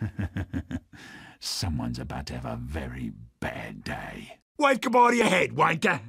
Someone's about to have a very bad day. Wave goodbye to your head, wanker.